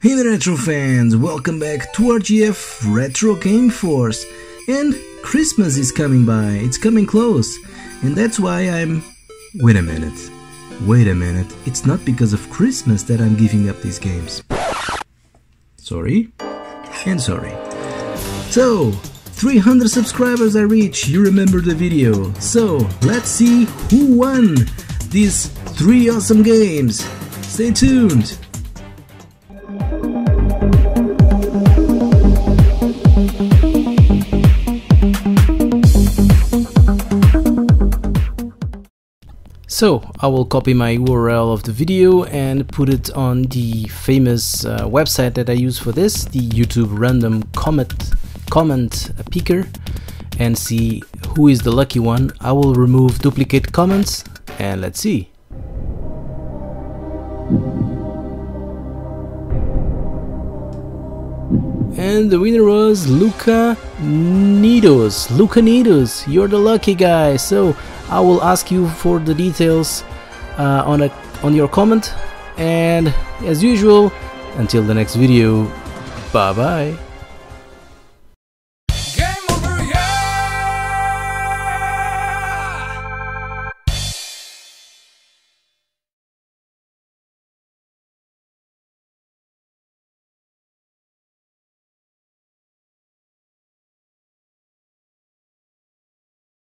Hey retro fans, welcome back to RGF Retro Game Force. And Christmas is coming by, it's coming close. And that's why I'm. Wait a minute. Wait a minute. It's not because of Christmas that I'm giving up these games. Sorry? And sorry. So, 300 subscribers I reach, you remember the video. So, let's see who won these three awesome games. Stay tuned. So I will copy my URL of the video and put it on the famous uh, website that I use for this, the YouTube random comment comment picker and see who is the lucky one. I will remove duplicate comments and let's see. And the winner was Luca Nidos. Luca Nidos, you're the lucky guy. So I will ask you for the details uh, on a on your comment. And as usual, until the next video, bye bye.